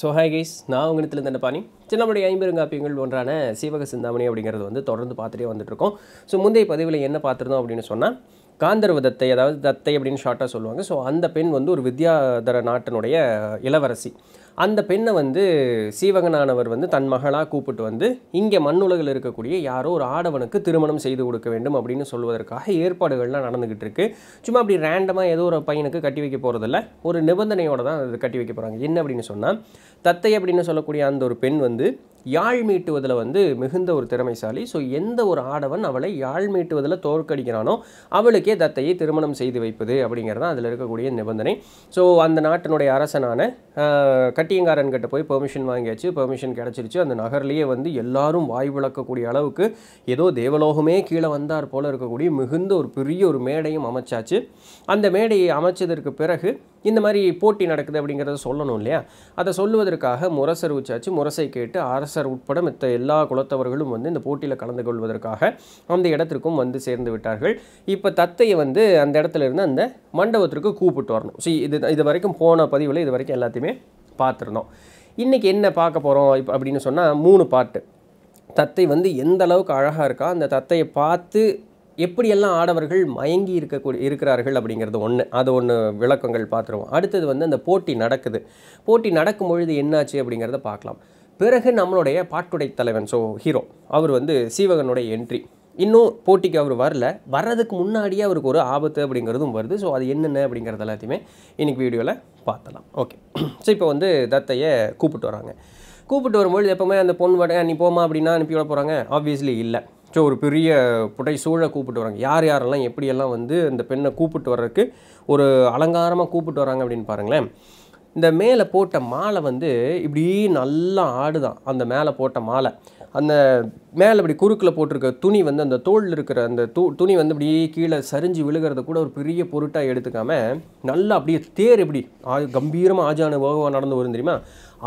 So hi guys நான் உங்களிடத்துல இந்த பாணி சின்னமுடைய ஐம்பெருங்காப்பியங்கள் ஒன்றான சீவக சிந்தாமணி அப்படிங்கிறது வந்து தொடர்ந்து பார்த்துட்டே வந்துட்டுருக்கோம். ஸோ முந்தைய பதிவில் என்ன பார்த்துருந்தோம் அப்படின்னு சொன்னால் காந்தர்வ தத்தை அதாவது தத்தை அப்படின்னு ஷார்ட்டாக சொல்லுவாங்க. ஸோ அந்த பெண் வந்து ஒரு வித்யாதர நாட்டினுடைய இளவரசி. அந்த பெண்ணை வந்து சீவகனானவர் வந்து தன் மகளாக கூப்பிட்டு வந்து இங்கே மண்ணுலகில் இருக்கக்கூடிய யாரோ ஒரு ஆடவனுக்கு திருமணம் செய்து கொடுக்க வேண்டும் அப்படின்னு சொல்வதற்காக ஏற்பாடுகள்லாம் நடந்துக்கிட்டு இருக்கு. சும்மா அப்படி ரேண்டமாக ஏதோ ஒரு பையனுக்கு கட்டி வைக்க போகிறதில்ல ஒரு நிபந்தனையோடு தான் அது கட்டி வைக்க போகிறாங்க என்ன அப்படின்னு சொன்னால் தத்தை அப்படின்னு சொல்லக்கூடிய அந்த ஒரு பெண் வந்து யாழ் மீட்டுவதில் வந்து மிகுந்த ஒரு திறமைசாலி. ஸோ எந்த ஒரு ஆடவன் அவளை யாழ் மீட்டுவதில் தோற்கடிக்கிறானோ அவளுக்கே தத்தையை திருமணம் செய்து வைப்பது அப்படிங்கிறது தான் அதில் இருக்கக்கூடிய நிபந்தனை. ஸோ அந்த நாட்டினுடைய அரசனான கட்டியங்காரன் கிட்ட போய் பெர்மிஷன் வாங்கியாச்சு. பெர்மிஷன் கிடச்சிருச்சு. அந்த நகர்லேயே வந்து எல்லாரும் வாய் விளக்கக்கூடிய அளவுக்கு ஏதோ தேவலோகமே கீழே வந்தார் போல இருக்கக்கூடிய மிகுந்த ஒரு பெரிய ஒரு மேடையும் அமைச்சாச்சு. அந்த மேடையை அமைச்சதற்கு பிறகு இந்த மாதிரி போட்டி நடக்குது அப்படிங்கிறத சொல்லணும் இல்லையா? அதை சொல்லுவதற்காக முரசர் உச்சாச்சு முரசை கேட்டு அரசர் உட்பட மற்ற எல்லா குலத்தவர்களும் வந்து இந்த போட்டியில் கலந்து கொள்வதற்காக அந்த இடத்திற்கும் வந்து சேர்ந்து விட்டார்கள். இப்போ தத்தையை வந்து அந்த இடத்துல இருந்து அந்த மண்டபத்திற்கு கூப்பிட்டு வரணும். ஸோ இது இது வரைக்கும் போன பதிவில் இது வரைக்கும் எல்லாத்தையுமே பார்த்துருந்தோம். இன்றைக்கி என்ன பார்க்க போகிறோம் இப்போ அப்படின்னு சொன்னால் மூணு பாட்டு. தத்தை வந்து எந்த அளவுக்கு அழகாக இருக்கா அந்த தத்தையை பார்த்து எப்படியெல்லாம் ஆடவர்கள் மயங்கி இருக்கக்கூடிய இருக்கிறார்கள் அப்படிங்கிறது ஒன்று அது ஒன்று விளக்கங்கள் பார்த்துருவோம். அடுத்தது வந்து அந்த போட்டி நடக்குது. போட்டி நடக்கும் பொழுது என்னாச்சு அப்படிங்கிறத பார்க்கலாம். பிறகு நம்மளுடைய பாட்டுடை தலைவன் ஸோ ஹீரோ அவர் வந்து சீவகனுடைய என்ட்ரி இன்னும் போட்டிக்கு அவர் வரல. வர்றதுக்கு முன்னாடியே அவருக்கு ஒரு ஆபத்து அப்படிங்கிறதும் வருது. ஸோ அது என்னென்ன அப்படிங்கிறது எல்லாத்தையுமே இன்றைக்கி வீடியோவில் பார்த்தலாம் ஓகே ஸோ இப்போ வந்து தத்தையை கூப்பிட்டு வராங்க. கூப்பிட்டு வரும்பொழுது எப்போவுமே அந்த பொண்ணு வட நீ போமா அப்படின்னா அனுப்பி விட போகிறாங்க ஆப்வியஸ்லி இல்லை. ஸோ ஒரு பெரிய புடை சூழ கூப்பிட்டு வராங்க. யார் யாரெல்லாம் எப்படியெல்லாம் வந்து இந்த பெண்ணை கூப்பிட்டு வர்றதுக்கு ஒரு அலங்காரமாக கூப்பிட்டு வராங்க அப்படின்னு பாருங்களேன். இந்த மேலே போட்ட மாலை வந்து இப்படி நல்லா ஆடுதான். அந்த மேலே போட்ட மாலை. அந்த மேலே இப்படி குறுக்கில் போட்டிருக்க துணி வந்து அந்த தோளில் இருக்கிற அந்த து துணி வந்து அப்படியே கீழே சரிஞ்சு விழுகிறத கூட ஒரு பெரிய பொருட்டாக எடுத்துக்காம நல்லா அப்படியே தேர் எப்படி ஆ கம்பீரமாக ஆஜான போகவா நடந்து வரும் தெரியுமா?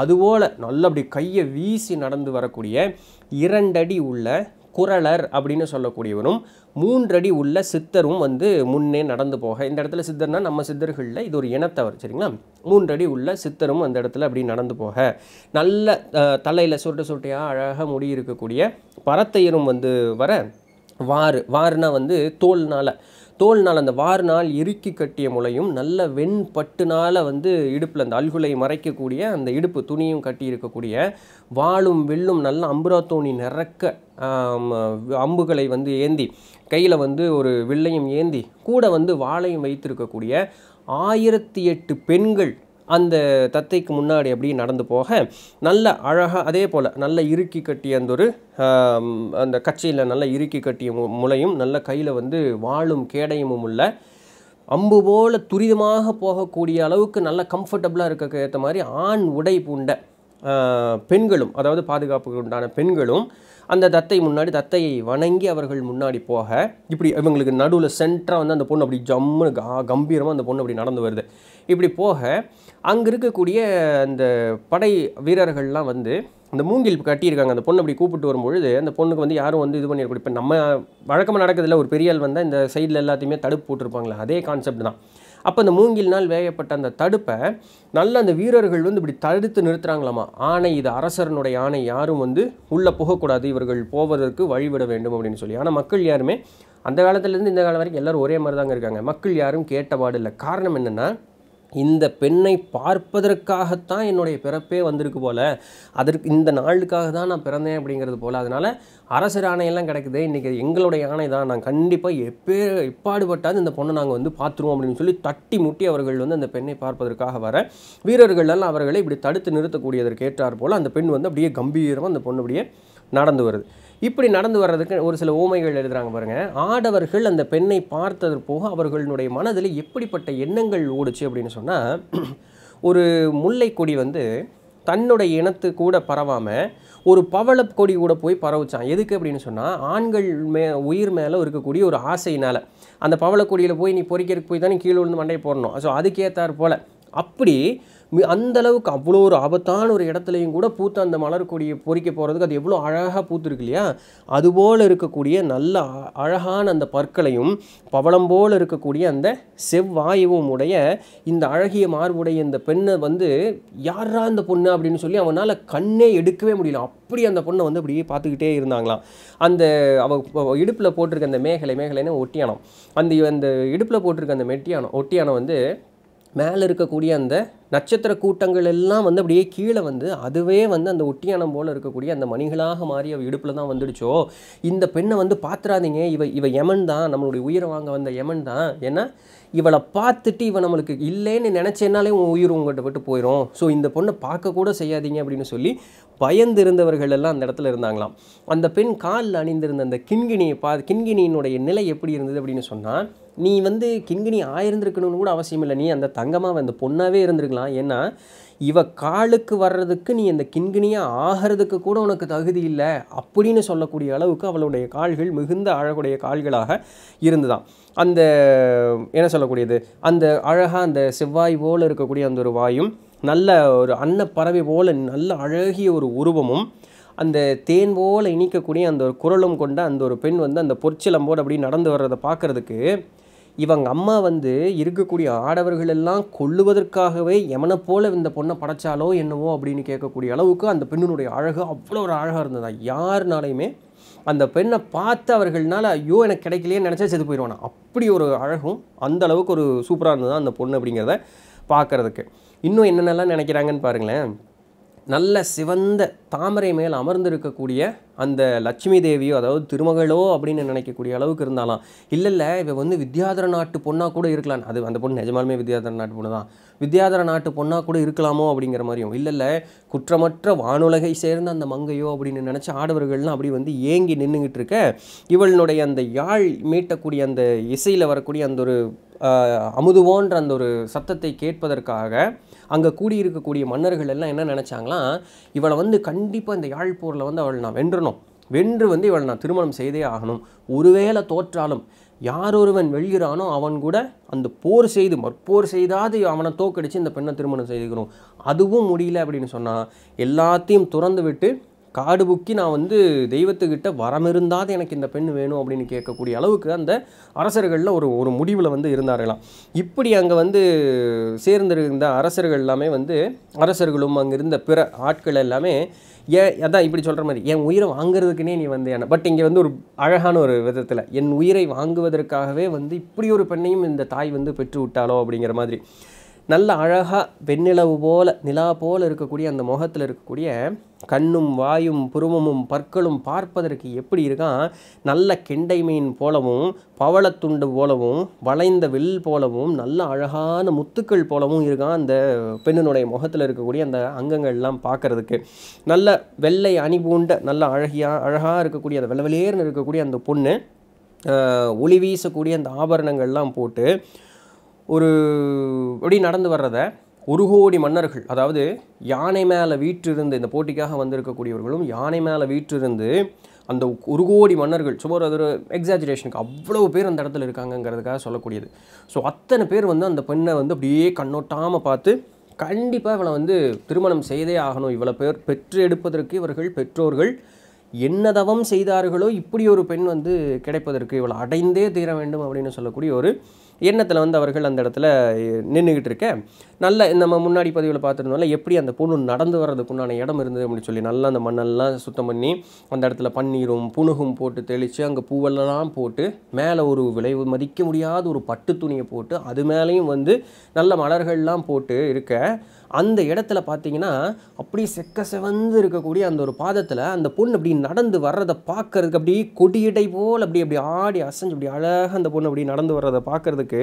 அதுபோல் நல்லா அப்படி கையை வீசி நடந்து வரக்கூடிய இரண்டடி உள்ள குரலர் அப்படின்னு சொல்லக்கூடியவரும் மூன்றடி உள்ள சித்தரும் வந்து முன்னே நடந்து போக இந்த இடத்துல சித்தர்னா நம்ம சித்தர்களில் இது ஒரு இனத்தவர் சரிங்களா? மூன்றடி உள்ள சித்தரும் அந்த இடத்துல அப்படி நடந்து போக நல்ல தலையில் சுருட்டு சுருட்டையாக அழகாக முடி இருக்கக்கூடிய பரத்தையரும் வந்து வர வாறு வாறுனா வந்து தோல்னால் தோல்னால் அந்த வாறுனால் இறுக்கி கட்டிய முளையும் நல்ல வெண் பட்டுனால் வந்து இடுப்பில் அந்த அல்குலை மறைக்கக்கூடிய அந்த இடுப்பு துணியும் கட்டி இருக்கக்கூடிய வாளும் வில்லும் நல்ல அம்புராத்தோணி நிறக்க அம்புகளை வந்து ஏந்தி கையில் வந்து ஒரு வில்லையும் ஏந்தி கூட வந்து வாளையும் வைத்திருக்கக்கூடிய ஆயிரத்தி எட்டு பெண்கள் அந்த தத்தைக்கு முன்னாடி அப்படியே நடந்து போக நல்ல அழகாக அதே போல் நல்ல இறுக்கி கட்டிய அந்த ஒரு அந்த கச்சையில் நல்ல இறுக்கி கட்டிய மு முளையும் நல்ல கையில் வந்து வாழும் கேடயமும் உள்ள அம்பு போல துரிதமாக போகக்கூடிய அளவுக்கு நல்ல கம்ஃபர்டபுளாக இருக்க ஏற்ற மாதிரி ஆண் உடை பூண்ட பெண்களும் அதாவது பாதுகாப்புக்கு உண்டான பெண்களும் அந்த தத்தை முன்னாடி தத்தையை வணங்கி அவர்கள் முன்னாடி போக இப்படி இவங்களுக்கு நடுவில் சென்டராக வந்து அந்த பொண்ணு அப்படி ஜம்முன்னு கா- கம்பீரமாக அந்த பொண்ணு அப்படி நடந்து வருது. இப்படி போக அங்கே இருக்கக்கூடிய அந்த படை வீரர்கள்லாம் வந்து அந்த மூங்கில் கட்டியிருக்காங்க. அந்த பொண்ணு அப்படி கூப்பிட்டு வரும்பொழுது அந்த பொண்ணுக்கு வந்து யாரும் வந்து இது பண்ணியிருக்கூட இப்போ நம்ம வழக்கமாக நடக்கிறதுல ஒரு பெரியால் வந்தால் இந்த சைடில் எல்லாத்தையுமே தடுப்பு போட்டிருப்பாங்களே அதே கான்செப்ட் தான். அப்போ அந்த மூங்கில்னால் வேயப்பட்ட அந்த தடுப்பை நல்ல அந்த வீரர்கள் வந்து இப்படி தடுத்து நிறுத்துகிறாங்களாமா ஆணை இது அரசரனுடைய ஆணை யாரும் வந்து உள்ளே போகக்கூடாது இவர்கள் போவதற்கு வழிவிட வேண்டும் அப்படின்னு சொல்லி. ஆனால் மக்கள் யாருமே அந்த காலத்துலேருந்து இந்த காலம் வரைக்கும் எல்லாரும் ஒரே மாதிரி தாங்க இருக்காங்க. மக்கள் யாரும் கேட்டபாடு இல்லை. காரணம் என்னென்னா இந்த பெண்ணை பார்ப்பதற்காகத்தான் என்னுடைய பிறப்பே வந்திருக்கு போல. அதற்கு இந்த நாளுக்காக தான் நான் பிறந்தேன் அப்படிங்கிறது போல். அதனால் அரசர் ஆணையெல்லாம் கிடைக்குது. இன்றைக்கி எங்களுடைய ஆணை தான். நான் கண்டிப்பாக எப்பே எப்பாடுபட்டாது இந்த பொண்ணை நாங்கள் வந்து பார்த்துருவோம் அப்படின்னு சொல்லி தட்டி முட்டி அவர்கள் வந்து அந்த பெண்ணை பார்ப்பதற்காக வர வீரர்களெல்லாம் அவர்களை இப்படி தடுத்து நிறுத்தக்கூடியதற்கு ஏற்றார் போல் அந்த பெண் வந்து அப்படியே கம்பீரமாக அந்த பொண்ணு அப்படியே நடந்து வருது. இப்படி நடந்து வர்றதுக்கு ஒரு சில ஓமைகள் எழுதுறாங்க பாருங்க. ஆடவர்கள் அந்த பெண்ணை பார்த்தது போக அவர்களுடைய மனதில் எப்படிப்பட்ட எண்ணங்கள் ஓடுச்சு அப்படின்னு சொன்னால் ஒரு முல்லை கொடி வந்து தன்னுடைய இனத்து கூட பரவாமல் ஒரு பவளப் கொடி கூட போய் பரவுச்சான். எதுக்கு அப்படின்னு சொன்னால் ஆண்கள் மே உயிர் மேலே இருக்கக்கூடிய ஒரு ஆசையினால். அந்த பவளக்கொடியில் போய் நீ பொறிக்கிறதுக்கு போய் தானே கீழே விழுந்து மண்டையை போடணும். ஸோ அதுக்கேற்றார் போல். அப்படி அந்த அளவுக்கு அவ்வளோ ஒரு ஆபத்தான ஒரு இடத்துலையும் கூட பூத்த அந்த மலர் கொடியை பொறிக்க போகிறதுக்கு அது எவ்வளோ அழகாக பூத்துருக்கு இல்லையா? அதுபோல் இருக்கக்கூடிய நல்ல அழகான அந்த பற்களையும் பவளம் போல் இருக்கக்கூடிய அந்த செவ்வாயுவும் உடைய இந்த அழகிய மார்புடைய இந்த பெண்ணை வந்து யாரா அந்த பொண்ணு அப்படின்னு சொல்லி அவனால் கண்ணே எடுக்கவே முடியல. அப்படி அந்த பொண்ணை வந்து அப்படியே பார்த்துக்கிட்டே இருந்தாங்களாம். அந்த அவ இடுப்பில் போட்டிருக்க அந்த மேகலை மேகலைன்னு ஒட்டியானம் அந்த அந்த இடுப்பில் போட்டிருக்க அந்த மெட்டியானம் ஒட்டியானம் வந்து மேலே இருக்கக்கூடிய அந்த நட்சத்திர கூட்டங்கள் எல்லாம் வந்து அப்படியே கீழே வந்து அதுவே வந்து அந்த ஒட்டியானம் போல் இருக்கக்கூடிய அந்த மணிகளாக மாறி அவள் இடுப்பில் தான் வந்துடுச்சோ? இந்த பெண்ணை வந்து பாத்துறாதீங்க இவ இவ யமன் தான். நம்மளுடைய உயிரை வாங்க வந்த யமன் தான். ஏன்னா இவளை பார்த்துட்டு இவன் நம்மளுக்கு இல்லைன்னு நினச்சேனாலே உன் உயிர் உங்கள்கிட்ட விட்டு போயிடும் ஸோ இந்த பொண்ணை பார்க்கக்கூட செய்யாதீங்க அப்படின்னு சொல்லி பயந்து இருந்தவர்கள் எல்லாம் அந்த இடத்துல இருந்தாங்களாம். அந்த பெண் காலில் அணிந்திருந்த அந்த கிண்கிணியை பா கிண்கிணியினுடைய நிலை எப்படி இருந்தது அப்படின்னு சொன்னால் நீ வந்து கிண்கிணி ஆயிருந்திருக்கணும்னு கூட அவசியம் இல்லை. நீ அந்த தங்கமாக அந்த பொண்ணாகவே இருந்திருக்கலாம். ஏன்னா இவ காலுக்கு வர்றதுக்கு நீ அந்த கிண்கிணியாக ஆகிறதுக்கு கூட உனக்கு தகுதி இல்லை. அப்படின்னு சொல்லக்கூடிய அளவுக்கு அவளுடைய கால்கள் மிகுந்த அழகுடைய கால்களாக இருந்துதான் அந்த என்ன சொல்லக்கூடியது? அந்த அழகாக அந்த செவ்வாய் போல் இருக்கக்கூடிய அந்த ஒரு வாயும் நல்ல ஒரு அன்னப்பறவை போல் நல்ல அழகிய ஒரு உருவமும் அந்த தேன் போல் இனிக்கக்கூடிய அந்த ஒரு குரலும் கொண்ட அந்த ஒரு பெண் வந்து அந்த பொற்சிலம்போடு அப்படி நடந்து வர்றதை பார்க்கறதுக்கு இவங்க அம்மா வந்து இருக்கக்கூடிய ஆடவர்கள் எல்லாம் கொல்லுவதற்காகவே எமனை போல இந்த பொண்ணை படைச்சாலோ என்னவோ அப்படின்னு கேட்கக்கூடிய அளவுக்கு அந்த பெண்ணினுடைய அழகு அவ்வளோ ஒரு அழகாக இருந்ததா? யாருனாலையுமே அந்த பெண்ணை பார்த்து அவர்கள்னால ஐயோ எனக்கு கிடைக்கலையே நினச்சா செத்து போயிடுவானா? அப்படி ஒரு அழகும் அந்த அளவுக்கு ஒரு சூப்பராக இருந்தது அந்த பொண்ணு அப்படிங்கிறத பார்க்கறதுக்கு. இன்னும் என்னென்னலாம் நினைக்கிறாங்கன்னு பாருங்களேன். நல்ல சிவந்த தாமரை மேல் அமர்ந்திருக்கக்கூடிய அந்த லட்சுமி தேவியோ அதாவது திருமகளோ அப்படின்னு நினைக்கக்கூடிய அளவுக்கு இருந்தாலாம் இல்லை இல்லை இவ வந்து வித்யாதர நாட்டு பொண்ணாக கூட இருக்கலாம். அது அந்த பொண்ணு நிஜமாலுமே வித்யாதர நாட்டு பொண்ணு தான். வித்யாதர நாட்டு பொண்ணாக கூட இருக்கலாமோ அப்படிங்கிற மாதிரியும் இல்லை இல்லை குற்றமற்ற வானுலகை சேர்ந்த அந்த மங்கையோ அப்படின்னு நினச்ச ஆடவர்கள்லாம் அப்படி வந்து ஏங்கி நின்றுக்கிட்டு இருக்க இவளுடைய அந்த யாழ் மீட்டக்கூடிய அந்த இசையில் வரக்கூடிய அந்த ஒரு அமுதுவோன்ற அந்த ஒரு சத்தத்தை கேட்பதற்காக அங்கே கூடியிருக்கக்கூடிய மன்னர்கள் எல்லாம் என்ன நினச்சாங்களாம் இவளை வந்து கண்டிப்பாக இந்த யாழ் போரில் வந்து அவள் நான் வென்றணும். வென்று வந்து இவளை நான் திருமணம் செய்தே ஆகணும். ஒருவேளை தோற்றாலும் யாரொருவன் வெல்கிறானோ அவன் கூட அந்த போர் செய்து மற்போர் செய்தாது அவனை தோக்கடித்து இந்த பெண்ணை திருமணம் செய்துக்கணும். அதுவும் முடியல அப்படின்னு சொன்னால் எல்லாத்தையும் துறந்து விட்டு காடு புக்கி நான் வந்து தெய்வத்துக்கிட்ட வரம் இருந்தாது எனக்கு இந்த பெண் வேணும் அப்படின்னு கேட்கக்கூடிய அளவுக்கு அந்த அரசர்களில் ஒரு ஒரு முடிவில் வந்து இருந்தார்களாம். இப்படி அங்கே வந்து சேர்ந்திருந்த அரசர்கள் எல்லாமே வந்து அரசர்களும் அங்கே இருந்த பிற ஆட்கள் எல்லாமே ஏன் அதான் இப்படி சொல்கிற மாதிரி என் உயிரை வாங்குறதுக்குனே நீ வந்து என்ன பட் இங்கே வந்து ஒரு அழகான ஒரு விதத்தில் என் உயிரை வாங்குவதற்காகவே வந்து இப்படி ஒரு பெண்ணையும் இந்த தாய் வந்து பெற்று விட்டாலோ அப்படிங்கிற மாதிரி. நல்ல அழகாக வெண்ணிலவு போல நிலா போல் இருக்கக்கூடிய அந்த முகத்தில் இருக்கக்கூடிய கண்ணும் வாயும் புருவமும் பற்களும் பார்ப்பதற்கு எப்படி இருக்கான்? நல்ல கெண்டை மீன் போலவும் பவளத்துண்டு போலவும் வளைந்த வில் போலவும் நல்ல அழகான முத்துக்கள் போலவும் இருக்கான் அந்த பெண்ணினுடைய முகத்தில் இருக்கக்கூடிய அந்த அங்கங்கள்லாம் பார்க்கறதுக்கு. நல்ல வெள்ளை அணி பூண்ட நல்ல அழகியா அழகாக இருக்கக்கூடிய அந்த வெள்ளவெளியேர்னு இருக்கக்கூடிய அந்த பொண்ணு ஒளி வீசக்கூடிய அந்த ஆபரணங்கள்லாம் போட்டு ஒரு அப்படி நடந்து வர்றத ஒரு கோடி மன்னர்கள் அதாவது யானை மேலே வீற்றிருந்து இந்த போட்டிக்காக வந்திருக்கக்கூடியவர்களும் யானை மேலே வீற்றிருந்து அந்த ஒரு கோடி மன்னர்கள் சும்மா ஒரு- அது ஒரு எக்ஸாஜுரேஷனுக்கு அவ்வளோ பேர் அந்த இடத்துல இருக்காங்கங்கிறதுக்காக சொல்லக்கூடியது. ஸோ அத்தனை பேர் வந்து அந்த பெண்ணை வந்து அப்படியே கண்ணோட்டாமல் பார்த்து கண்டிப்பாக இவளை வந்து திருமணம் செய்தே ஆகணும். இவ்வளோ பேர் பெற்று எடுப்பதற்கு இவர்கள் பெற்றோர்கள் என்ன தவம் செய்தார்களோ இப்படி ஒரு பெண் வந்து கிடைப்பதற்கு இவளை அடைந்தே தீர வேண்டும் அப்படின்னு சொல்லக்கூடிய ஒரு எண்ணத்தில் வந்து அவர்கள் அந்த இடத்துல நின்றுக்கிட்டு இருக்க நல்ல நம்ம முன்னாடி பதிவில் பார்த்துருந்தோம்ல எப்படி அந்த பொண்ணு நடந்து வர்றதுக்குண்டான இடம் இருந்தது அப்படின்னு சொல்லி நல்லா அந்த மண்ணெல்லாம் சுத்தம் பண்ணி அந்த இடத்துல பன்னீரும் புனுகும் போட்டு தெளித்து அங்கே பூவெல்லாம் போட்டு மேலே ஒரு விளைவு மதிக்க முடியாத ஒரு பட்டு துணியை போட்டு அது மேலேயும் வந்து நல்ல மலர்கள்லாம் போட்டு இருக்க. அந்த இடத்துல பார்த்தீங்கன்னா அப்படியே செக்க செவந்து இருக்கக்கூடிய அந்த ஒரு பாதத்தில் அந்த பொண்ணு அப்படி நடந்து வர்றதை பார்க்கறதுக்கு அப்படியே கொடியடை போல் அப்படி அப்படி ஆடி அசைஞ்சு அப்படி அழகாக அந்த பொண்ணு அப்படி நடந்து வர்றதை பார்க்கறதுக்கு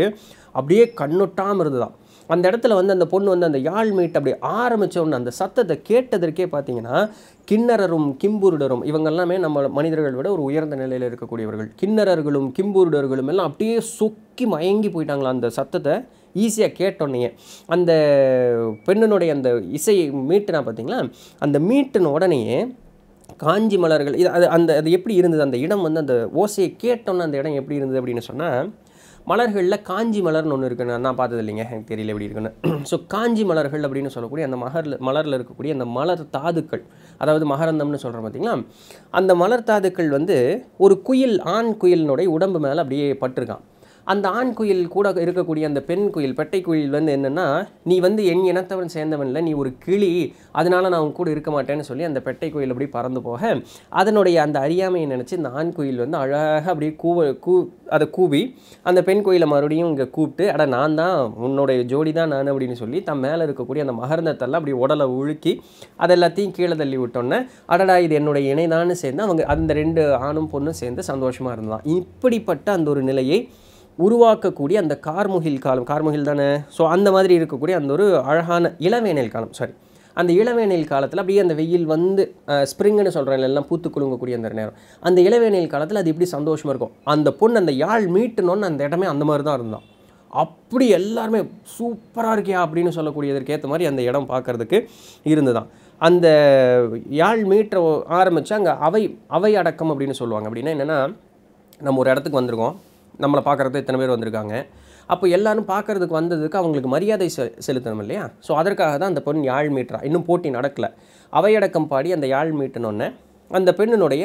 அப்படியே கண்ணொட்டாமல் இருந்ததுதான் அந்த இடத்துல வந்து அந்த பொண்ணு வந்து அந்த யாழ் மீட் அப்படி ஆரம்பித்தோன்னு அந்த சத்தத்தை கேட்டதற்கே பார்த்தீங்கன்னா கிண்ணறரும் கிம்புருடரும் இவங்க எல்லாமே நம்ம மனிதர்கள் விட ஒரு உயர்ந்த நிலையில் இருக்கக்கூடியவர்கள். கிண்ணறர்களும் கிம்புருடர்களும் எல்லாம் அப்படியே சொக்கி மயங்கி போயிட்டாங்களா அந்த சத்தத்தை. ஈஸியாக கேட்டோன்னே அந்த பெண்ணினுடைய அந்த இசை மீட்டுனா பார்த்தீங்களா அந்த மீட்டின உடனேயே காஞ்சி மலர்கள் இது அது அந்த அது எப்படி இருந்தது அந்த இடம் வந்து அந்த ஓசையை கேட்டோன்னே அந்த இடம் எப்படி இருந்தது அப்படின்னு சொன்னால் மலர்களில் காஞ்சி மலர்னு ஒன்று இருக்குன்னு நான் பார்த்தது இல்லைங்க எனக்கு தெரியல எப்படி இருக்குன்னு. ஸோ காஞ்சி மலர்கள் அப்படின்னு சொல்லக்கூடிய அந்த மகரில் மலரில் இருக்கக்கூடிய அந்த மலர் தாதுக்கள் அதாவது மகரந்தம்னு சொல்கிறோம் பார்த்தீங்களா அந்த மலர் தாதுக்கள் வந்து ஒரு குயில் ஆண் குயிலினுடைய உடம்பு மேலே அப்படியே பட்டிருக்கான். அந்த ஆண் குயில் கூட இருக்கக்கூடிய அந்த பெண் குயில் பெட்டை குயில் வந்து என்னென்னா நீ வந்து என் இனத்தவன் சேர்ந்தவன் இல்லை நீ ஒரு கிளி அதனால நான் உன் கூட இருக்க மாட்டேன்னு சொல்லி அந்த பெட்டை குயில் அப்படி பறந்து போக. அதனுடைய அந்த அறியாமையை நினச்சி இந்த ஆண் குயில் வந்து அழகாக அப்படியே கூவ கூ அதை கூவி அந்த பெண் குயிலை மறுபடியும் இங்கே கூப்பிட்டு அட நான் தான் உன்னுடைய ஜோடி தான் நான் அப்படின்னு சொல்லி தன் மேலே இருக்கக்கூடிய அந்த மகரந்தத்தெல்லாம் அப்படி உடலை உழுக்கி அதெல்லாத்தையும் கீழே தள்ளி விட்டோன்னே அடடா இது என்னுடைய இணைதான்னு சேர்ந்து அவங்க அந்த ரெண்டு ஆணும் பொண்ணும் சேர்ந்து சந்தோஷமாக இருந்தான் இப்படிப்பட்ட அந்த ஒரு நிலையை உருவாக்கக்கூடிய அந்த கார்முகில் காலம் கார்முகில் தானே? ஸோ அந்த மாதிரி இருக்கக்கூடிய அந்த ஒரு அழகான இளவேனல் காலம் சாரி அந்த இளவேனில் காலத்தில் அப்படியே அந்த வெயில் வந்து ஸ்ப்ரிங்னு சொல்கிறேன் எல்லாம் பூத்து குலுங்கக்கூடிய அந்த நேரம். அந்த இளவேனில் காலத்தில் அது எப்படி சந்தோஷமாக இருக்கும். அந்த பொண்ணு அந்த யாழ் மீட்டணுன்னு அந்த இடமே அந்த மாதிரி தான் இருந்தான். அப்படி எல்லாருமே சூப்பராக இருக்கியா அப்படின்னு சொல்லக்கூடியதற்கு ஏற்ற மாதிரி அந்த இடம் பார்க்கறதுக்கு இருந்துதான். அந்த யாழ் மீட்ட ஆரம்பித்து அங்கே அவை அவை அடக்கம் அப்படின்னு சொல்லுவாங்க. அப்படின்னா என்னென்னா நம்ம ஒரு இடத்துக்கு வந்திருக்கோம். நம்மளை பார்க்குறது இத்தனை பேர் வந்திருக்காங்க. அப்போ எல்லாரும் பார்க்கறதுக்கு வந்ததுக்கு அவங்களுக்கு மரியாதை செ செலுத்தணும் இல்லையா? ஸோ அதற்காக தான் அந்த பெண் யாழ் மீட்டுறா இன்னும் போட்டி நடக்கலை. அவையடக்கம் பாடி அந்த யாழ் மீட்டினோடனே அந்த பெண்ணினுடைய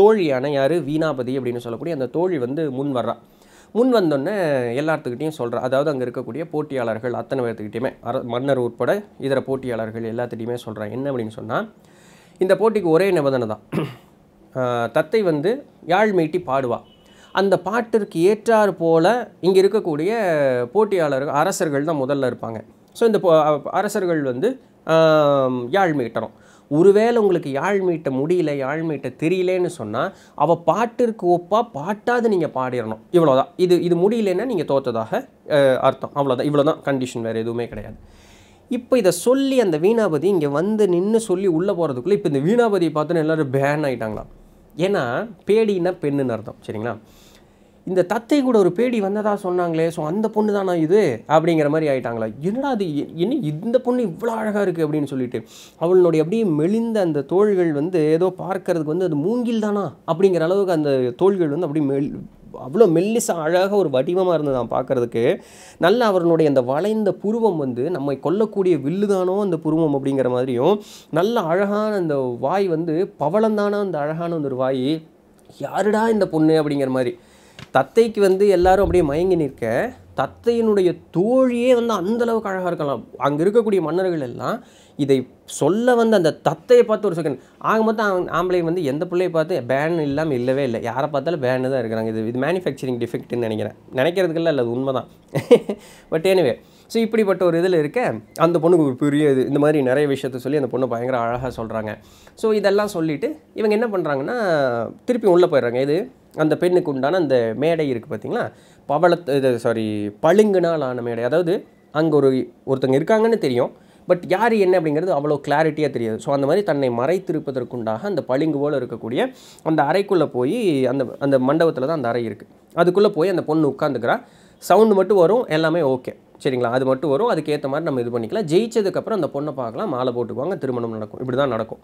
தோழியான யார்? வீணாபதி அப்படின்னு சொல்லக்கூடிய அந்த தோழி வந்து முன் வர்றா. முன் வந்தோடனே எல்லாத்துக்கிட்டையும் சொல்கிறா அதாவது அங்கே இருக்கக்கூடிய போட்டியாளர்கள் அத்தனை பேர்த்துக்கிட்டையுமே அர மன்னர் உட்பட இதர போட்டியாளர்கள் எல்லாத்துட்டையுமே சொல்கிறா என்ன அப்படின்னு சொன்னால் இந்த போட்டிக்கு ஒரே நிபந்தனை தான். தத்தை வந்து யாழ் மீட்டி பாடுவாள் அந்த பாட்டிற்கு ஏற்றாறு போல் இங்கே இருக்கக்கூடிய போட்டியாளர்கள் அரசர்கள் தான் முதல்ல இருப்பாங்க. ஸோ இந்த அரசர்கள் வந்து யாழ் மீட்டணும் ஒருவேளை உங்களுக்கு யாழ் மீட்ட முடியல யாழ் மீட்ட தெரியலேன்னு சொன்னால் அவள் பாட்டிற்கு ஒப்பாக பாட்டாவது நீங்கள் பாடிடணும் இவ்வளோதான் இது இது முடியலன்னா நீங்கள் தோற்றதாக அர்த்தம். அவ்வளோதான் இவ்வளோ தான் கண்டிஷன் வேறு எதுவுமே கிடையாது. இப்போ இதை சொல்லி அந்த வீணாபதி இங்கே வந்து நின்று சொல்லி உள்ளே போகிறதுக்குள்ளே இப்போ இந்த வீணாபதியை பார்த்தோன்னு எல்லோரும் பேன் ஆகிட்டாங்களாம் ஏன்னா பேடின்னா பெண்ணுன்னு அர்த்தம். சரிங்களா? இந்த தத்தை கூட ஒரு பேடி வந்ததாக சொன்னாங்களே ஸோ அந்த பொண்ணு தானா இது? அப்படிங்கிற மாதிரி ஆயிட்டாங்களா? என்னடா அது என்ன இந்த பொண்ணு இவ்வளோ அழகாக இருக்குது அப்படின்னு சொல்லிட்டு அவளுடைய அப்படியே மெலிந்த அந்த தோள்கள் வந்து ஏதோ பார்க்கறதுக்கு வந்து அது மூங்கில் தானா அப்படிங்கிற அளவுக்கு அந்த தோள்கள் வந்து அப்படியே மெல் அவ்வளோ மெல்லிசா அழகாக ஒரு வடிவமாக இருந்ததான் பார்க்கறதுக்கு. நல்ல அவர்களுடைய அந்த வளைந்த புருவம் வந்து நம்மை கொல்லக்கூடிய வில்லுதானோ அந்த புருவம் அப்படிங்கிற மாதிரியும் நல்ல அழகான அந்த வாய் வந்து பவளந்தான அந்த அழகான அந்த ஒரு வாய் யாருடா இந்த பொண்ணு? அப்படிங்கிற மாதிரி. தத்தைக்கு வந்து எல்லாரும் அப்படியே மயங்கி நிற்க தத்தையினுடைய தோழியே வந்து அந்த அளவுக்கு அழகாக இருக்கலாம். அங்கே இருக்கக்கூடிய மன்னர்கள் எல்லாம் இதை சொல்ல வந்து அந்த தத்தையை பார்த்து ஒரு செகண்ட் ஆக மொத்தம் ஆம்பளை வந்து எந்த பிள்ளையை பார்த்து பேன் இல்லாமல் இல்லவே இல்லை. யாரை பார்த்தாலும் பேனு தான் இருக்கிறாங்க. இது இது மேனுஃபேக்சரிங் டிஃபெக்ட்னு நினைக்கிறேன். நினைக்கிறதுக்குள்ள இல்லை அது உண்மை தான் பட் எனிவே ஸோ இப்படிப்பட்ட ஒரு இதில் இருக்க அந்த பொண்ணுக்கு ஒரு பெரிய இது இந்த மாதிரி நிறைய விஷயத்த சொல்லி அந்த பொண்ணு பயங்கர அழகாக சொல்கிறாங்க ஸோ இதெல்லாம் சொல்லிவிட்டு இவங்க என்ன பண்ணுறாங்கன்னா திருப்பி உள்ளே போயிடுறாங்க. இது அந்த பெண்ணுக்கு உண்டான அந்த மேடை இருக்குது பார்த்தீங்களா? பவளத்து இது சாரி பளிங்குனால் ஆன மேடை. அதாவது அங்கே ஒரு ஒருத்தங்க இருக்காங்கன்னு தெரியும். பட் யார் என்ன அப்படிங்கிறது அவ்வளோ கிளாரிட்டியாக தெரியாது. ஸோ அந்த மாதிரி தன்னை மறைத்திருப்பதற்குண்டாக அந்த பளிங்கு போல் இருக்கக்கூடிய அந்த அறைக்குள்ளே போய் அந்த அந்த மண்டபத்தில் தான் அந்த அறை இருக்குது அதுக்குள்ளே போய் அந்த பொண்ணு உட்காந்துக்கிறா சவுண்டு மட்டும் வரும் எல்லாமே ஓகே சரிங்களா? அது மட்டும் வரும் அதுக்கேற்ற மாதிரி நம்ம இது பண்ணிக்கலாம். ஜெயிச்சதுக்கப்புறம் அந்த பொண்ணை பார்க்கலாம் மாலை போட்டுக்குவாங்க திருமணம் நடக்கும். இப்படி தான் நடக்கும்.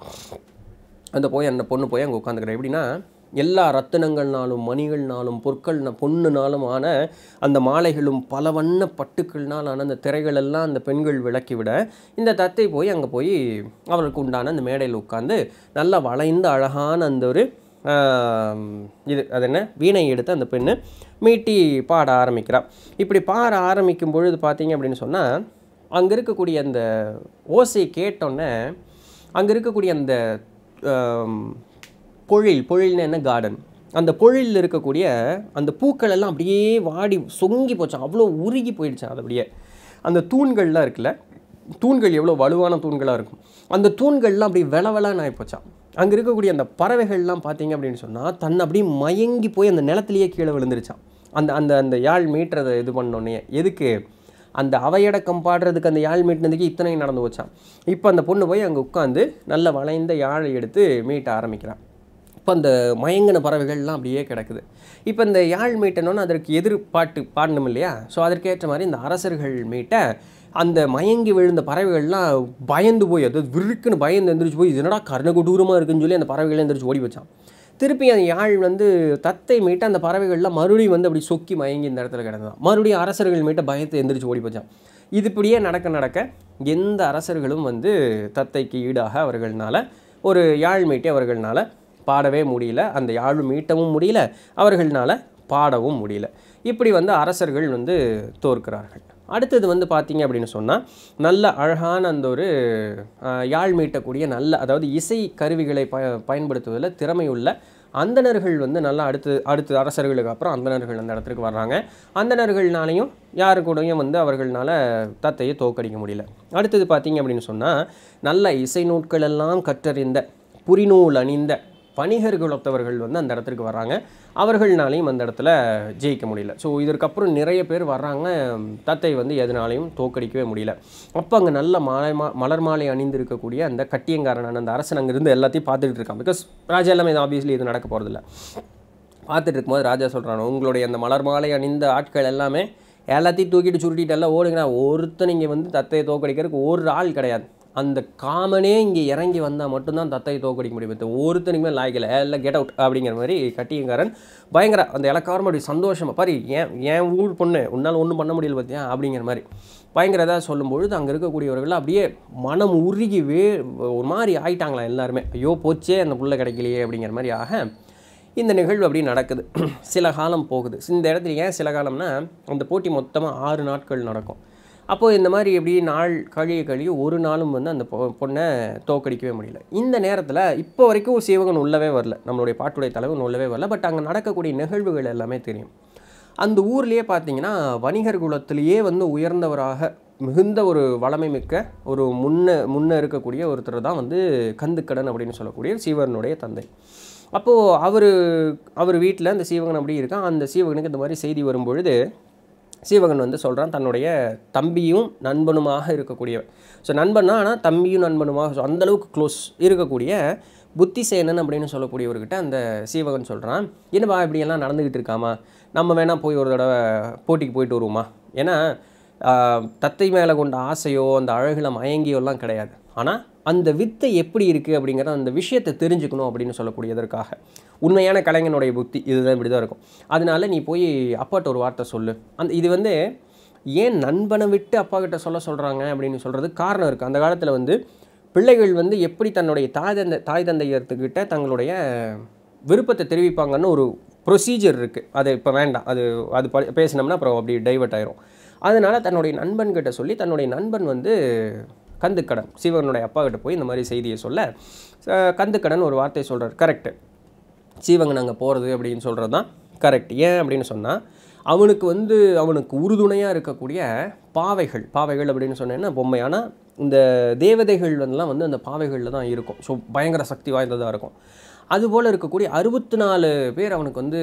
அந்த போய் அந்த பொண்ணு போய் அங்கே உட்காந்துக்கிறேன் எப்படின்னா எல்லா ரத்தினங்கள்னாலும் மணிகள்னாலும் பொற்கள் பொண்ணுனாலும் ஆன அந்த மாலைகளும் பல வண்ண பட்டுக்கள்னால் ஆன அந்த திரைகளெல்லாம் அந்த பெண்கள் விளக்கி விட இந்த தத்தை போய் அங்கே போய் அவருக்கு உண்டான அந்த மேடையில் உட்காந்து நல்லா வளைந்த அழகான அந்த ஒரு இது அது என்ன? வீணை எடுத்து அந்த பெண்ணு மீட்டி பாட ஆரம்பிக்கிறான் இப்படி பாட ஆரம்பிக்கும் பொழுது பார்த்தீங்க அப்படின்னு சொன்னால் அங்கே இருக்கக்கூடிய அந்த ஓசை கேட்டோன்னே அங்கே இருக்கக்கூடிய அந்த பொழில் பொழில்னு என்ன கார்டன் அந்த பொழிலில் இருக்கக்கூடிய அந்த பூக்கள் எல்லாம் அப்படியே வாடி சொங்கி போச்சான் அவ்வளோ உருகி போயிடுச்சான் அது அப்படியே. அந்த தூண்கள்லாம் இருக்குல்ல தூண்கள் எவ்வளோ வலுவான தூண்களாக இருக்கும். அந்த தூண்கள்லாம் அப்படியே வெளவெளான்னு ஆகி ஆகிப்போச்சான் அங்கே இருக்கக்கூடிய அந்த பறவைகள்லாம் பார்த்தீங்க அப்படின்னு சொன்னால் தன்னை அப்படியே மயங்கி போய் அந்த நிலத்துலேயே கீழே விழுந்துருச்சான் அந்த அந்த அந்த யாழ் மீட்டுறதை இது பண்ணோன்னே எதுக்கு? அந்த அவையடக்கம் பாடுறதுக்கு அந்த யாழ் மீட்டினதுக்கு இத்தனை நடந்து வச்சான் இப்போ அந்த பொண்ணு போய் அங்கே உட்காந்து நல்ல வளைந்த யாழை எடுத்து மீட்ட ஆரம்பிக்கிறான் இப்போ அந்த மயங்கின பறவைகள்லாம் அப்படியே கிடக்குது. இப்போ இந்த யாழ் மீட்டணும்னு அதற்கு எதிர்பாட்டு பாடணும் இல்லையா? ஸோ அதற்கேற்ற மாதிரி இந்த அரசர்கள் மீட்ட அந்த மயங்கி விழுந்த பறவைகள்லாம் பயந்து போய் அதாவது விருக்குன்னு பயந்து எந்திரிச்சு போய் இது என்னடா கர்ணகுடூரமாக இருக்குன்னு சொல்லி அந்த பறவைகள் எந்திரிச்சு ஓடி வச்சான் திருப்பி அந்த யாழ் வந்து தத்தை மீட்ட அந்த பறவைகள்லாம் மறுபடியும் வந்து அப்படி சொக்கி மயங்கி இந்த இடத்துல கிடந்தான் மறுபடியும் அரசர்கள் மீட்ட பயத்தை எந்திரிச்சு ஓடி போச்சான் இது இப்படியே நடக்க நடக்க எந்த அரசர்களும் வந்து தத்தைக்கு ஈடாக அவர்கள்னால ஒரு யாழ் மீட்டி அவர்கள்னால பாடவே முடியல அந்த யாழ் மீட்டவும் முடியல அவர்கள்னால பாடவும் முடியல. இப்படி வந்து அரசர்கள் வந்து தோற்கிறார்கள். அடுத்தது வந்து பார்த்தீங்க அப்படின்னு சொன்னால் நல்ல அழகான அந்த ஒரு யாழ் மீட்டக்கூடிய நல்ல அதாவது இசை கருவிகளை ப பயன்படுத்துவதில் திறமையுள்ள அந்தணர்கள் வந்து நல்லா அடுத்து அடுத்து அரசர்களுக்கு அப்புறம் அந்தணர்கள் அந்த இடத்துக்கு வர்றாங்க. அந்தணர்கள்னாலையும் யாரு கூடயும் வந்து அவர்கள்னால தத்தையை தோக்கடிக்க முடியல. அடுத்தது பார்த்தீங்க அப்படின்னு சொன்னால் நல்ல இசை நூட்கள் எல்லாம் கற்றறிந்த புரிநூல் அணிந்த வணிகர் குலத்தவர்கள் வந்து அந்த இடத்துக்கு வர்றாங்க. அவர்கள்னாலையும் அந்த இடத்துல ஜெயிக்க முடியல. ஸோ இதற்கப்புறம் நிறைய பேர் வர்றாங்க. தத்தை வந்து எதனாலையும் தோக்கடிக்கவே முடியல. அப்போ அங்கே நல்ல மாலை மா மலர் மாலை அணிந்திருக்கக்கூடிய அந்த கட்டியங்காரனான அந்த அரசன் அங்கேருந்து எல்லாத்தையும் பார்த்துட்டு இருக்கான். பிகாஸ் ராஜா எல்லாமே இது ஆப்வியஸ்லி இது நடக்க போகிறதில்ல பார்த்துட்டு இருக்கும்போது ராஜா சொல்கிறான் உங்களுடைய அந்த மலர் மாலை அணிந்த ஆட்கள் எல்லாமே எல்லாத்தையும் தூக்கிட்டு சுருட்டிட்டு எல்லாம் ஓடுங்கண்ணா ஒருத்தன் இங்கே வந்து தத்தையை தோக்கடிக்கிறதுக்கு ஒரு ஆள் கிடையாது. அந்த காமனே இங்கே இறங்கி வந்தால் மட்டும்தான் தத்தையை தோக்கடிக்க முடியும் மத்த ஒருத்தனுக்குமே லாய்க்கல. எல்லாம் கெட் அவுட் அப்படிங்கிற மாதிரி கட்டியங்காரன் பயங்கர அந்த இலக்காரம் அப்படி சந்தோஷமாக பாரு ஏன் என் ஊர் பொண்ணு உன்னால் ஒன்றும் பண்ண முடியல பார்த்தியா அப்படிங்கிற மாதிரி. பயங்கர இதாக சொல்லும்பொழுது அங்கே இருக்கக்கூடியவர்கள் அப்படியே மனம் உருகி வே ஒரு மாதிரி ஆயிட்டாங்களா எல்லாருமே. ஐயோ போச்சே அந்த புள்ள கிடைக்கலையே அப்படிங்கிற மாதிரி ஆக இந்த நிகழ்வு அப்படி நடக்குது. சில காலம் போகுது. இந்த இடத்துல ஏன் சில காலம்னா அந்த போட்டி மொத்தமாக ஆறு நாட்கள் நடக்கும். அப்போது இந்த மாதிரி எப்படி நாள் கழிய கழிய ஒரு நாளும் வந்து அந்த பொ- பொண்ணை தோக்கடிக்கவே முடியல. இந்த நேரத்தில் இப்போ வரைக்கும் சிவகன் உள்ளவே வரல. நம்மளுடைய பாட்டுடைய தலைவன் உள்ளவே வரல. பட் அங்கே நடக்கக்கூடிய நிகழ்வுகள் எல்லாமே தெரியும். அந்த ஊர்லேயே பார்த்தீங்கன்னா வணிகர் குலத்திலேயே வந்து உயர்ந்தவராக மிகுந்த ஒரு வளமை மிக்க ஒரு முன்ன முன்ன இருக்கக்கூடிய ஒருத்தர் தான் வந்து கந்துக்கடன் அப்படின்னு சொல்லக்கூடிய சீவகனுடைய தந்தை. அப்போது அவர் அவர் வீட்டில் அந்த சீவகன் அப்படி இருக்கான். அந்த சீவகனுக்கு இந்த மாதிரி செய்தி வரும்பொழுது சீவகன் வந்து சொல்கிறான் தன்னுடைய தம்பியும் நண்பனுமாக இருக்கக்கூடியவன். ஸோ நண்பன்னா ஆனால் தம்பியும் நண்பனுமாக ஸோ அந்தளவுக்கு க்ளோஸ் இருக்கக்கூடிய புத்திசேனன் அப்படின்னு சொல்லக்கூடியவர்கிட்ட அந்த சீவகன் சொல்கிறான் என்னப்பா இப்படியெல்லாம் நடந்துக்கிட்டு இருக்காமா? நம்ம வேணால் போய் ஒரு தடவை போட்டிக்கு போயிட்டு வருவோமா? ஏன்னா தத்தை மேலே கொண்ட ஆசையோ அந்த அழகில் மயங்கியோலாம் கிடையாது. ஆனால் அந்த வித்தை எப்படி இருக்குது அப்படிங்கிற அந்த விஷயத்தை தெரிஞ்சுக்கணும் அப்படின்னு சொல்லக்கூடியதற்காக. உண்மையான கலைஞனுடைய புத்தி இதுதான் இப்படி தான் இருக்கும். அதனால நீ போய் அப்பாட்ட ஒரு வார்த்தை சொல்லு. அந்த இது வந்து ஏன் நண்பனை விட்டு அப்பா கிட்ட சொல்ல சொல்கிறாங்க அப்படின்னு சொல்கிறது காரணம் இருக்குது அந்த காலத்தில் வந்து பிள்ளைகள் வந்து எப்படி தன்னுடைய தாய் தந்தை தாய் தந்தையர்கிட்ட தங்களுடைய விருப்பத்தை தெரிவிப்பாங்கன்னு ஒரு ப்ரொசீஜர் இருக்குது அது இப்போ வேண்டாம். அது அது ப- பேசினோம்னா அப்புறம் அப்படி டைவர்ட் ஆயிரும். அதனால் தன்னுடைய நண்பன்கிட்ட சொல்லி தன்னுடைய நண்பன் வந்து கந்துக்கடன் சிவனுடைய அப்பா கிட்ட போய் இந்த மாதிரி செய்தியை சொல்ல கந்துக்கடன் ஒரு வார்த்தை சொல்கிறார் கரெக்டு சீவங்க நாங்கள் போகிறது அப்படின்னு சொல்கிறது தான் கரெக்ட் ஏன் அப்படின்னு சொன்னால் அவனுக்கு வந்து அவனுக்கு உறுதுணையாக இருக்கக்கூடிய பாவைகள் பாவைகள் அப்படின்னு சொன்னேன்னா பொம்மையான இந்த தேவதைகள் வந்துலாம் வந்து அந்த பாவைகளில் தான் இருக்கும். ஸோ பயங்கர சக்தி வாய்ந்ததாக இருக்கும். அதுபோல் இருக்கக்கூடிய அறுபத்தி நாலு பேர் அவனுக்கு வந்து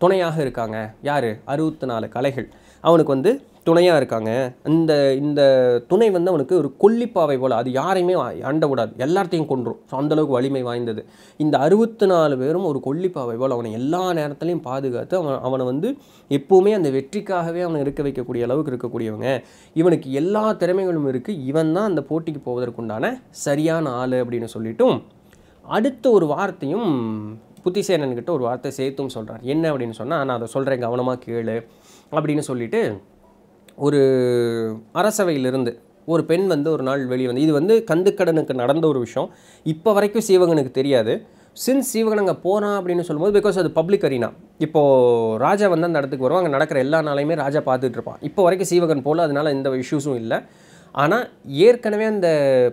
துணையாக இருக்காங்க. யார்? அறுபத்தி நாலு கலைகள். அவனுக்கு வந்து துணையாக இருக்காங்க. இந்த இந்த துணை வந்து அவனுக்கு ஒரு கொல்லிப்பாவை போல். அது யாரையுமே அண்டக்கூடாது எல்லாத்தையும் கொன்றும். ஸோ அந்தளவுக்கு வலிமை வாய்ந்தது. இந்த அறுபத்தி நாலு பேரும் ஒரு கொல்லிப்பாவை போல் அவனை எல்லா நேரத்துலையும் பாதுகாத்து அவன் அவனை வந்து எப்போவுமே அந்த வெற்றிக்காகவே அவனை இருக்க வைக்கக்கூடிய அளவுக்கு இருக்கக்கூடியவங்க. இவனுக்கு எல்லா திறமைகளும் இருக்குது இவன் தான் அந்த போட்டிக்கு போவதற்குண்டான சரியான ஆள் அப்படின்னு சொல்லிட்டும் அடுத்த ஒரு வார்த்தையும் புத்திசேனன்கிட்ட ஒரு வார்த்தை சேர்த்தும் சொல்கிறார் என்ன அப்படின்னு சொன்னால் நான் அதை சொல்கிறேன் கவனமாக கேளு அப்படின்னு சொல்லிவிட்டு ஒரு அரசவையிலிருந்து ஒரு பெண் வந்து ஒரு நாள் வெளியே வந்து இது வந்து கந்துக்கடனுக்கு நடந்த ஒரு விஷயம். இப்போ வரைக்கும் சீவகனுக்கு தெரியாது. சின்ஸ் சீவகன் அங்கே போகிறான் அப்படின்னு சொல்லும்போது பிகாஸ் அது பப்ளிக் அரினா இப்போது ராஜா வந்து அந்த இடத்துக்கு வருவான் அங்கே நடக்கிற எல்லா நாளையுமே ராஜா பார்த்துட்டு இருப்பான். இப்போ வரைக்கும் சீவகன் போல் அதனால் எந்த இஷ்யூஸும் இல்லை. ஆனால் ஏற்கனவே அந்த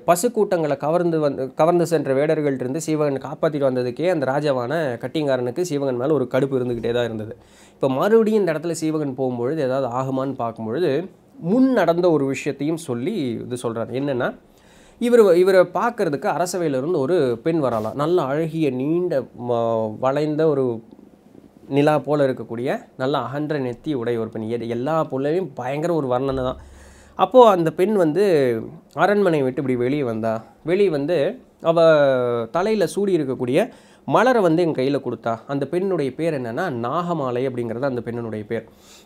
பசு கூட்டங்களை கவர்ந்து வந்து கவர்ந்து சென்ற வேடர்கள்ட்டிருந்து சீவகன் காப்பாற்றிட்டு வந்ததுக்கே அந்த ராஜாவான கட்டிங்காரனுக்கு சீவகன் மேலே ஒரு கடுப்பு இருந்துக்கிட்டே தான் இருந்தது. இப்போ மறுபடியும் இந்த இடத்துல சீவகன் போகும்பொழுது ஏதாவது ஆகுமான்னு பார்க்கும்பொழுது முன் நடந்த ஒரு விஷயத்தையும் சொல்லி இது சொல்கிறார் என்னென்னா இவர் இவரை பார்க்கறதுக்கு அரசவையிலிருந்து ஒரு பெண் வரலாம். நல்ல அழகிய நீண்ட ம- வளைந்த ஒரு நிலா போல் இருக்கக்கூடிய நல்ல அகன்ற நெத்தி உடைய ஒரு பெண். எல்லா பொருளையும் பயங்கர ஒரு வர்ணனை தான். அப்போது அந்த பெண் வந்து அரண்மனை விட்டு இப்படி வெளியே வந்தா. வெளியே வந்து அவள் தலையில் சூடி இருக்கக்கூடிய மலரை வந்து என் கையில் கொடுத்தா அந்த பெண்ணுடைய பேர் என்னென்னா நாகமாலை அப்படிங்கிறது அந்த பெண்ணுடைய பேர்.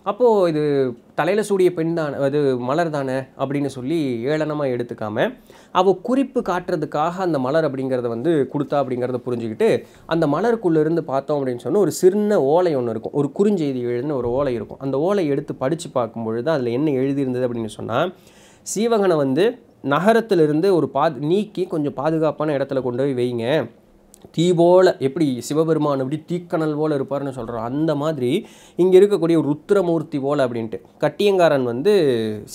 அப்போது இது தலையில் சூடிய பெண் தான் அது மலர் தானே அப்படின்னு சொல்லி ஏளனமாக எடுத்துக்காமல் அவள் குறிப்பு காட்டுறதுக்காக அந்த மலர் அப்படிங்கிறத வந்து கொடுத்தா அப்படிங்கிறத புரிஞ்சுக்கிட்டு அந்த மலருக்குள்ளேருந்து பார்த்தோம் அப்படின்னு சொன்னால் ஒரு சின்ன ஓலை ஒன்று இருக்கும். ஒரு குறுஞ்செய்தி எழுதுன ஒரு ஓலை இருக்கும். அந்த ஓலை எடுத்து படித்து பார்க்கும் பொழுது அதில் என்ன எழுதியிருந்தது அப்படின்னு சொன்னால் சீவகனை வந்து நகரத்திலிருந்து ஒரு பா நீக்கி கொஞ்சம் பாதுகாப்பான இடத்துல கொண்டு போய் வைங்க. தீ போல் எப்படி சிவபெருமான் எப்படி தீக்கணல் போல் இருப்பார்னு சொல்கிறோம் அந்த மாதிரி இங்கே இருக்கக்கூடிய ருத்ரமூர்த்தி போல அப்படின்ட்டு. கட்டியங்காரன் வந்து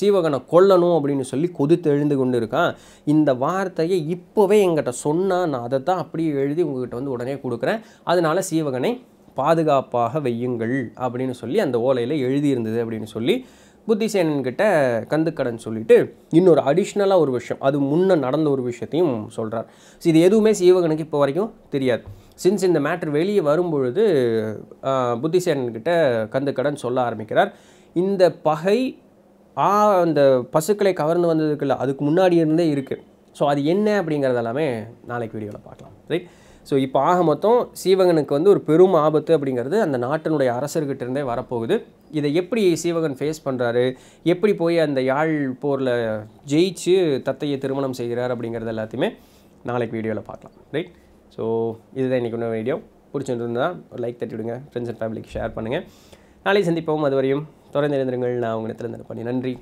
சீவகனை கொல்லணும் அப்படின்னு சொல்லி கொதித்து எழுந்து கொண்டு இருக்கான். இந்த வார்த்தையை இப்போவே எங்கிட்ட சொன்னால் நான் அதை தான் அப்படியே எழுதி உங்ககிட்ட வந்து உடனே கொடுக்குறேன். அதனால சீவகனை பாதுகாப்பாக வையுங்கள் அப்படின்னு சொல்லி அந்த ஓலையில் எழுதியிருந்தது அப்படின்னு சொல்லி புத்திசேனன்கிட்ட கந்துக்கடன் சொல்லிட்டு இன்னொரு அடிஷ்னலாக ஒரு விஷயம் அது முன்னே நடந்த ஒரு விஷயத்தையும் சொல்கிறார் ஸோ இது எதுவுமே சீவகனுக்கு இப்போ வரைக்கும் தெரியாது. சின்ஸ் இந்த மேட்ரு வெளியே வரும்பொழுது புத்திசேனன்கிட்ட புத்திசேனன் கந்துக்கடன் சொல்ல ஆரம்பிக்கிறார். இந்த பகை ஆ அந்த பசுக்களை கவர்ந்து வந்ததுக்குள்ள அதுக்கு முன்னாடி இருந்தே இருக்குது ஸோ அது என்ன அப்படிங்கிறது எல்லாமே நாளைக்கு வீடியோவில் பார்க்கலாம். ரைட் ஸோ இப்போ ஆக மொத்தம் சீவகனுக்கு வந்து ஒரு பெரும் ஆபத்து அப்படிங்கிறது அந்த நாட்டினுடைய அரசர்கிட்ட இருந்தே வரப்போகுது. இதை எப்படி சீவகன் ஃபேஸ் பண்ணுறாரு எப்படி போய் அந்த யாழ் போரில் ஜெயிச்சு தத்தையை திருமணம் செய்கிறார் அப்படிங்கிறது எல்லாத்தையுமே நாளைக்கு வீடியோவில் பார்க்கலாம். ரைட் ஸோ இதுதான் இன்றைக்கி ஒன்று வீடியோ பிடிச்சிருந்தா ஒரு லைக் தட்டி விடுங்க. ஃப்ரெண்ட்ஸ் அண்ட் ஃபேமிலிக்கு ஷேர் பண்ணுங்கள் நாளை சந்திப்போம். அதுவரையும் தொடர்ந்து இருந்திருங்கள் நான் உங்கள் இடத்துல இருந்து பண்ணி நன்றி.